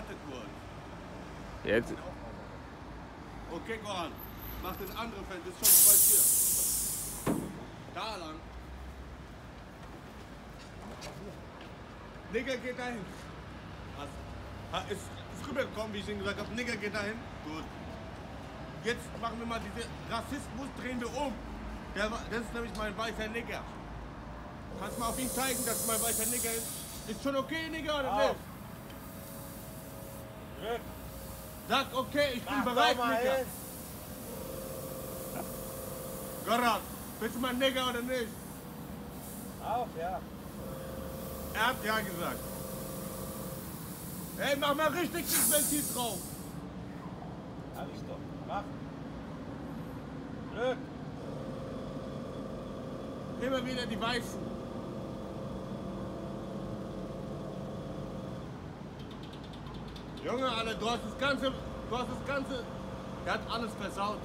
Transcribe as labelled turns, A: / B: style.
A: Warte kurz.
B: Jetzt.
A: Okay, Goran. Mach das andere Feld, das ist schon bei dir. Da lang. Nigger geht dahin. Was? Ha, ist, ist rübergekommen, wie ich Ihnen gesagt habe. Nigger geht dahin. Gut. Jetzt machen wir mal diese Rassismus, drehen wir um. Der, das ist nämlich mein weißer Nigger. Kannst du mal auf ihn zeigen, dass es mein weißer Nigger ist? Ist schon okay, Nigger, oder nicht? Sag okay, ich bin
C: Mach
A: bereit, Nigger. Goran, bist du mein Nigger oder nicht?
C: Auf, ja.
A: Er hat ja gesagt. Hey, mach mal richtig das Ventil drauf.
C: Hab ich doch. Mach. Drück.
A: Immer wieder die Weißen. Junge, Alter, du hast das ganze, du hast das ganze, er hat alles versaut.